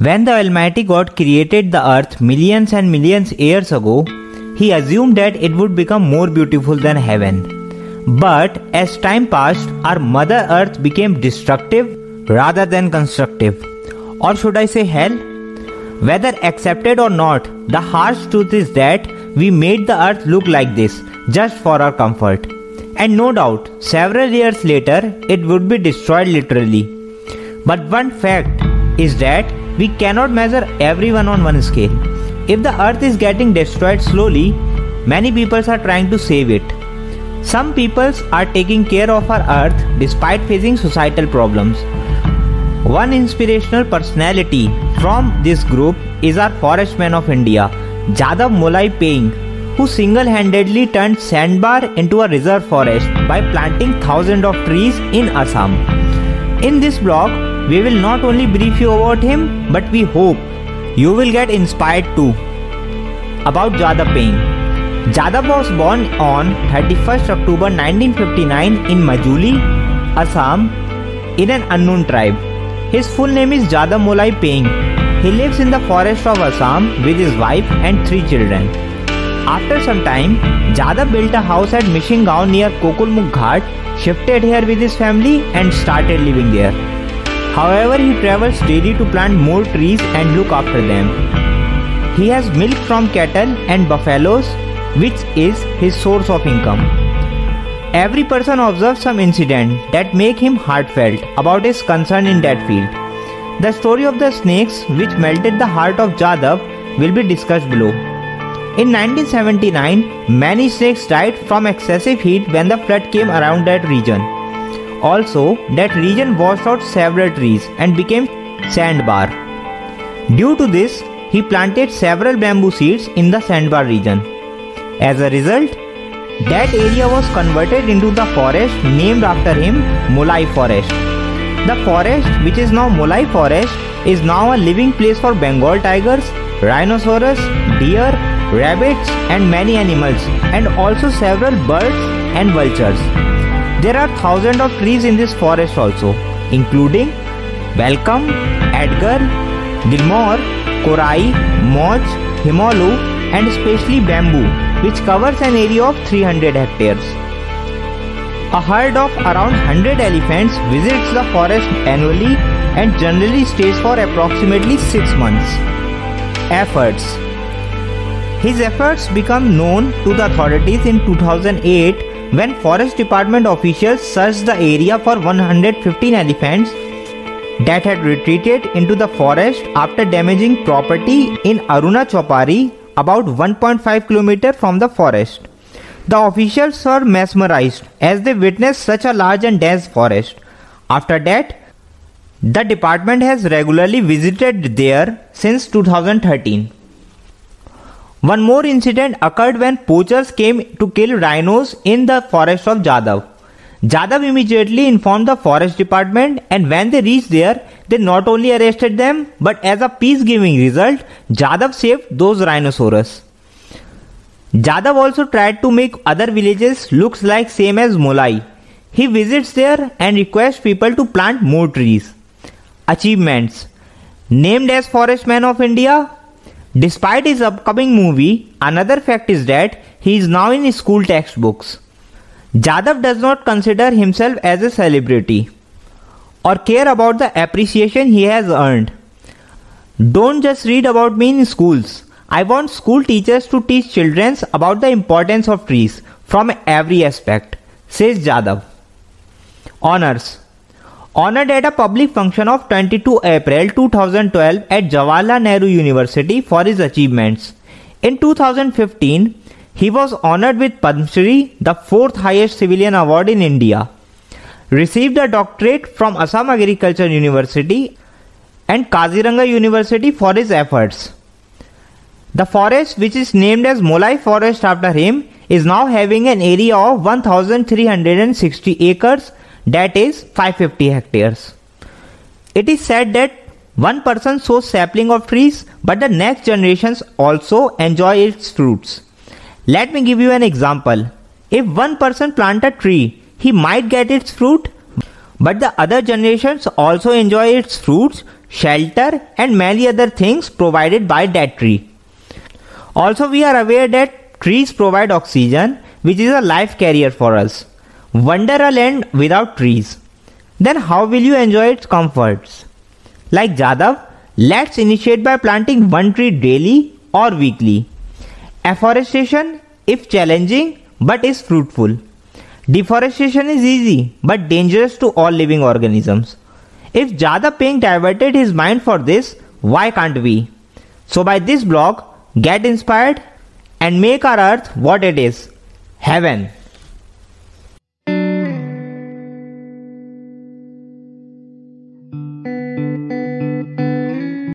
When the Almighty God created the earth millions and millions years ago, he assumed that it would become more beautiful than heaven. But as time passed, our Mother Earth became destructive rather than constructive. Or should I say hell? Whether accepted or not, the harsh truth is that we made the earth look like this just for our comfort. And no doubt, several years later, it would be destroyed literally. But one fact is that we cannot measure everyone on one scale. If the earth is getting destroyed slowly, many peoples are trying to save it. Some peoples are taking care of our earth despite facing societal problems. One inspirational personality from this group is our forestman of India, Jadav Molai Payeng, who single-handedly turned Sandbar into a reserve forest by planting thousands of trees in Assam. In this blog, we will not only brief you about him, but we hope you will get inspired too. About Jadav Payeng. Jadav was born on 31st October 1959 in Majuli, Assam, in an unknown tribe. His full name is Jadav Molai Payeng. He lives in the forest of Assam with his wife and three children. After some time, Jadav built a house at Mishingaon near Kokilamukh Ghat, shifted here with his family and started living there. However, he travels daily to plant more trees and look after them. He has milk from cattle and buffaloes, which is his source of income. Every person observes some incident that make him heartfelt about his concern in that field. The story of the snakes which melted the heart of Jadav will be discussed below. In 1979, many snakes died from excessive heat when the flood came around that region. Also, that region washed out several trees and became sandbar. Due to this, he planted several bamboo seeds in the sandbar region. As a result, that area was converted into the forest named after him, Molai Forest. The forest, which is now Molai Forest, is now a living place for Bengal tigers, rhinoceros, deer, rabbits, and many animals, and also several birds and vultures. There are thousands of trees in this forest also, including Welcome, Edgar, Gilmore, Korai, Moj, Himalu and especially bamboo, which covers an area of 300 hectares. A herd of around 100 elephants visits the forest annually and generally stays for approximately 6 months. Efforts His efforts become known to the authorities in 2008 when forest department officials searched the area for 115 elephants that had retreated into the forest after damaging property in Aruna Chapori about 1.5 km from the forest. The officials were mesmerized as they witnessed such a large and dense forest. After that, the department has regularly visited there since 2013. One more incident occurred when poachers came to kill rhinos in the forest of Jadav. Jadav immediately informed the forest department and when they reached there, they not only arrested them but as a peace-giving result, Jadav saved those rhinoceros. Jadav also tried to make other villages looks like same as Molai. He visits there and requests people to plant more trees. Achievements Named as Forest Man of India, Despite his upcoming movie, another fact is that he is now in school textbooks. Jadav does not consider himself as a celebrity or care about the appreciation he has earned. Don't just read about me in schools. I want school teachers to teach children about the importance of trees from every aspect, says Jadav. Honors honored at a public function of 22 April 2012 at Jawaharlal Nehru University for his achievements. In 2015, he was honored with Padma Shri, the fourth highest civilian award in India. Received a doctorate from Assam Agriculture University and Kaziranga University for his efforts. The forest, which is named as Molai Forest after him, is now having an area of 1360 acres that is 550 hectares. It is said that one person sows sapling of trees but the next generations also enjoy its fruits. Let me give you an example. If one person plant a tree, he might get its fruit But the other generations also enjoy its fruits, shelter, and many other things provided by that tree. Also, we are aware that trees provide oxygen, which is a life carrier for us. Wonder a land without trees. Then, how will you enjoy its comforts? Like Jadav, let's initiate by planting one tree daily or weekly. Afforestation, if challenging, but is fruitful. Deforestation is easy but dangerous to all living organisms. If Jadav Payeng diverted his mind for this, why can't we? So, by this blog, get inspired and make our earth what it is heaven.